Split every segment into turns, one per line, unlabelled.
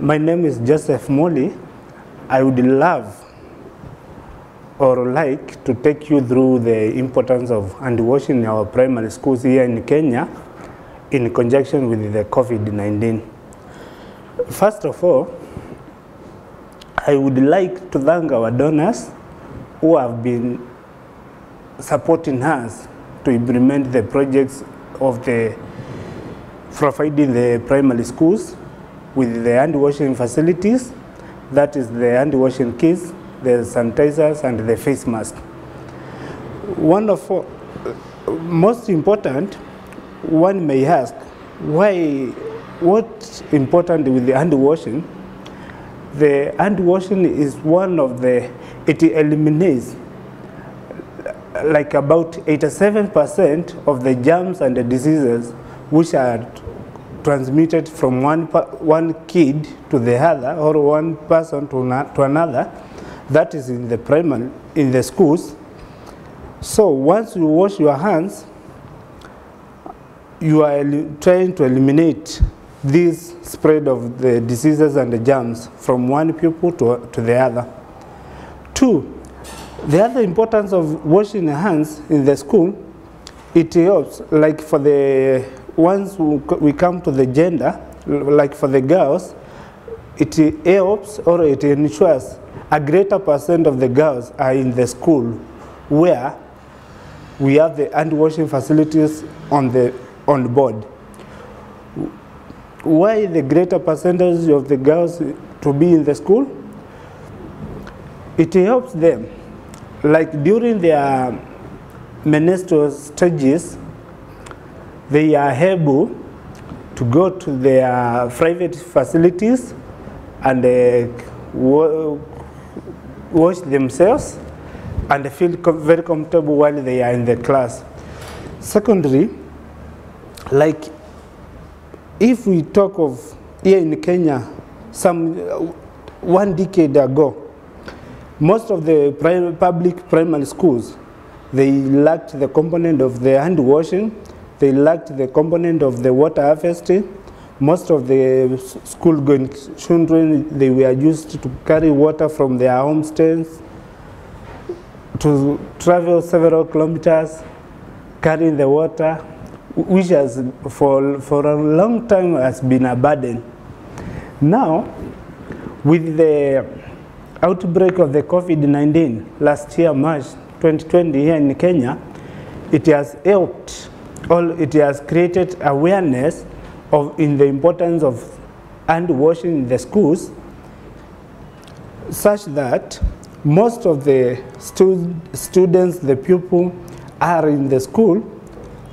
My name is Joseph Moli. I would love or like to take you through the importance of hand washing in our primary schools here in Kenya in conjunction with the COVID-19. First of all, I would like to thank our donors who have been supporting us to implement the projects of the providing the primary schools with the hand washing facilities, that is the hand washing kits, the sanitizers and the face mask. One of uh, most important, one may ask, why, what's important with the hand washing? The hand washing is one of the, it eliminates like about 87% of the germs and the diseases which are transmitted from one, one kid to the other or one person to, to another that is in the primary in the schools. So once you wash your hands you are trying to eliminate this spread of the diseases and the germs from one pupil to, to the other. Two the other importance of washing hands in the school it helps like for the once we come to the gender like for the girls it helps or it ensures a greater percent of the girls are in the school where we have the hand washing facilities on the on board. Why the greater percentage of the girls to be in the school? It helps them, like during their menstrual stages, they are able to go to their private facilities and uh, wash themselves and feel very comfortable while they are in the class. Secondly, like if we talk of here in Kenya, some uh, one decade ago, most of the prim public primary schools, they lacked the component of the hand washing, they lacked the component of the water harvesting, most of the school going children they were used to carry water from their homesteads to travel several kilometers carrying the water which has for, for a long time has been a burden. Now with the outbreak of the covid-19 last year march 2020 here in kenya it has helped all it has created awareness of, in the importance of hand washing in the schools such that most of the stu students, the pupil, are in the school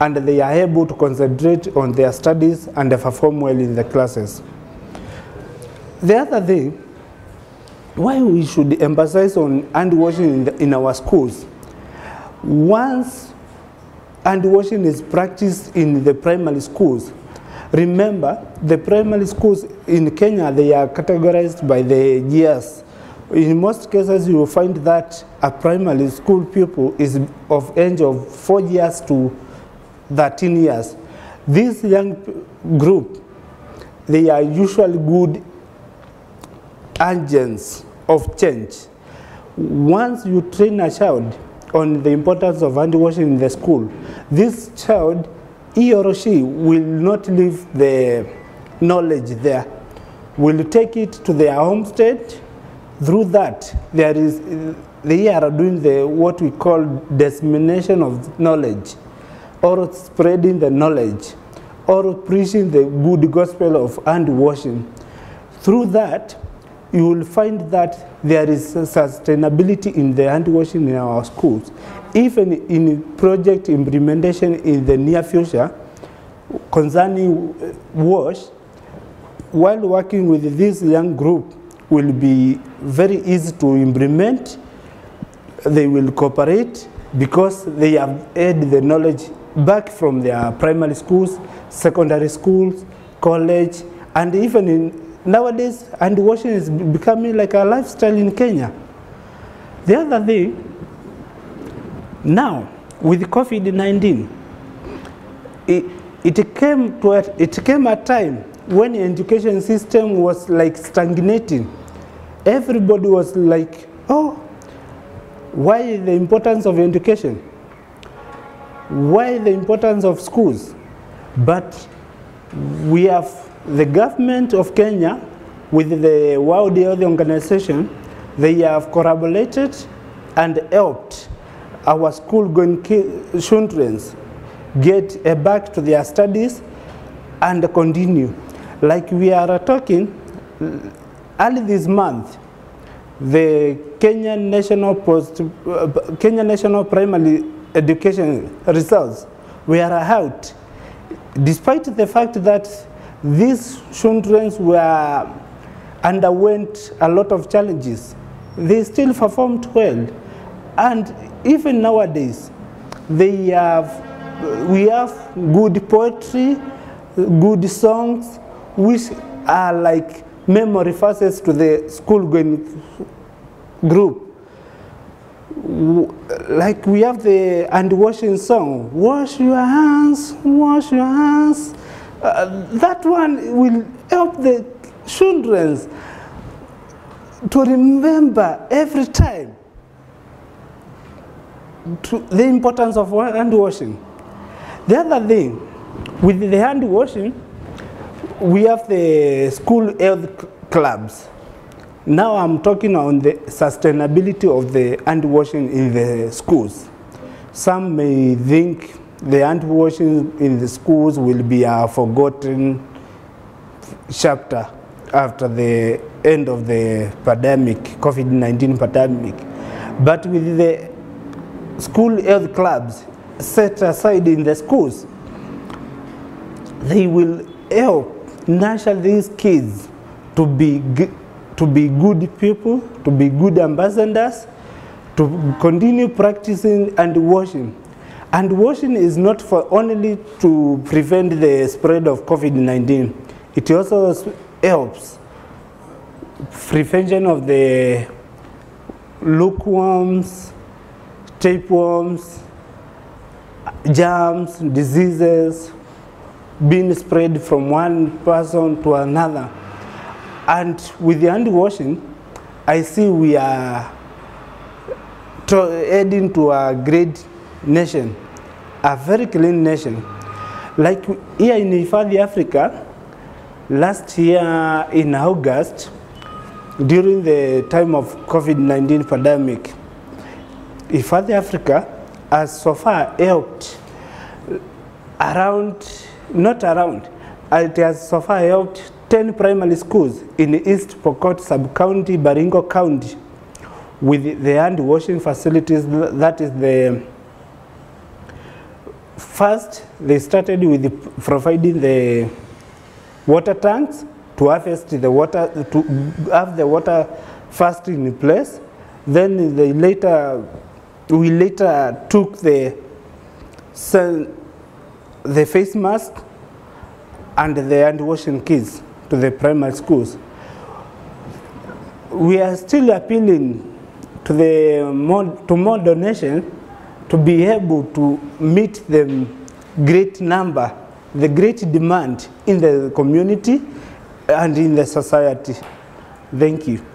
and they are able to concentrate on their studies and perform well in the classes. The other thing, why we should emphasize on hand washing in, the, in our schools, once hand washing is practiced in the primary schools, Remember, the primary schools in Kenya, they are categorized by the years. In most cases, you will find that a primary school pupil is of age of 4 years to 13 years. This young group, they are usually good agents of change. Once you train a child on the importance of hand washing in the school, this child he or she will not leave the knowledge there, will take it to their homestead. Through that, there is, they are doing the, what we call dissemination of knowledge, or spreading the knowledge, or preaching the good gospel of hand washing. Through that, you will find that there is sustainability in the hand washing in our schools. Even in project implementation in the near future concerning uh, wash, while working with this young group will be very easy to implement. They will cooperate because they have had the knowledge back from their primary schools, secondary schools, college, and even in Nowadays, hand washing is becoming like a lifestyle in Kenya. The other thing, now with COVID-19, it, it came to a, it came a time when the education system was like stagnating, everybody was like, oh, why the importance of education? Why the importance of schools? But we have the government of Kenya with the World Health Organization, they have collaborated and helped our school going children get back to their studies and continue. Like we are talking, early this month, the Kenya National Post, uh, Kenya National Primary Education results were out, despite the fact that these children were underwent a lot of challenges. They still performed well, and even nowadays, they have we have good poetry, good songs, which are like memory verses to the school going group. Like we have the and washing song, wash your hands, wash your hands. Uh, that one will help the children to remember every time the importance of hand washing. The other thing, with the hand washing, we have the school health clubs. Now I'm talking on the sustainability of the hand washing in the schools. Some may think the hand washing in the schools will be a forgotten chapter after the end of the pandemic, COVID-19 pandemic. But with the school health clubs set aside in the schools, they will help nurture these kids to be, to be good people, to be good ambassadors, to continue practicing and washing. And washing is not for only to prevent the spread of COVID-19. It also helps prevention of the lukewarms, tapeworms, germs, diseases being spread from one person to another. And with the hand washing, I see we are heading to a great nation, a very clean nation. Like here in Hifadhi Africa, last year in August, during the time of COVID-19 pandemic, Hifadhi Africa has so far helped around, not around, it has so far helped 10 primary schools in East Pokot Sub-County, Baringo County, with the hand washing facilities, that is the first they started with providing the water tanks to harvest the water to have the water first in place. Then they later we later took the the face mask and the hand washing kits to the primary schools. We are still appealing to the more, to more donation to be able to meet the great number, the great demand in the community and in the society. Thank you.